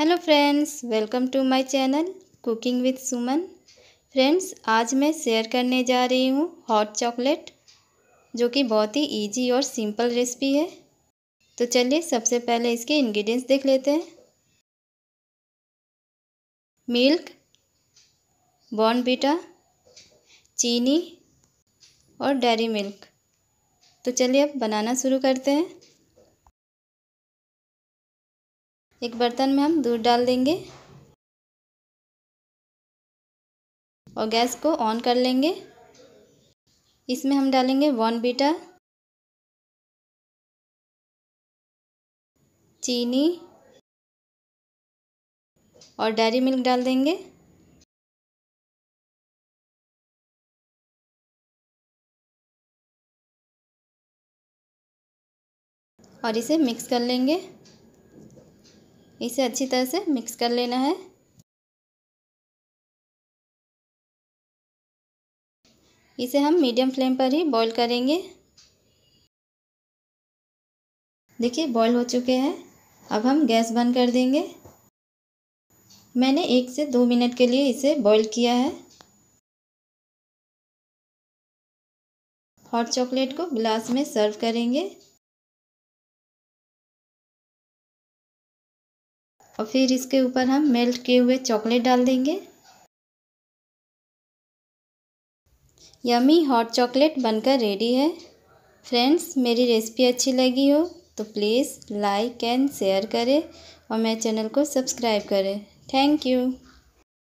Hello friends welcome to my channel cooking with Suman friends आज मैं share करने जा रही हूँ हॉट चॉकलेट जो कि बहुत ही इजी और सिंपल रेसिपी है। तो चलिए सबसे पहले इसके इंग्रेडिएंट्स देख लेते हैं। मिल्क बॉर्नबीटा चीनी और डेरी मिल्क तो चलिए अब बनाना शुरू करते हैं। एक बर्तन में हम दूध डाल देंगे। और गैस को ऑन कर लेंगे। इसमें हम डालेंगे वन बीटा चीनी और डेरी मिल्क डाल देंगे। और इसे मिक्स कर लेंगे। इसे अच्छी तरह से मिक्स कर लेना है। इसे हम मीडियम फ्लेम पर ही बॉईल करेंगे। देखिए बॉईल हो चुके हैं। अब हम गैस बंद कर देंगे। मैंने एक से दो मिनट के लिए इसे बॉईल किया है। हॉट चॉकलेट को ग्लास में सर्व करेंगे। और फिर इसके ऊपर हम मेल्ट किए हुए चॉकलेट डाल देंगे। यमी हॉट चॉकलेट बनकर रेडी है। फ्रेंड्स मेरी रेसिपी अच्छी लगी हो तो प्लीज़ लाइक एंड शेयर करें और मेरे चैनल को सब्सक्राइब करें। Thank you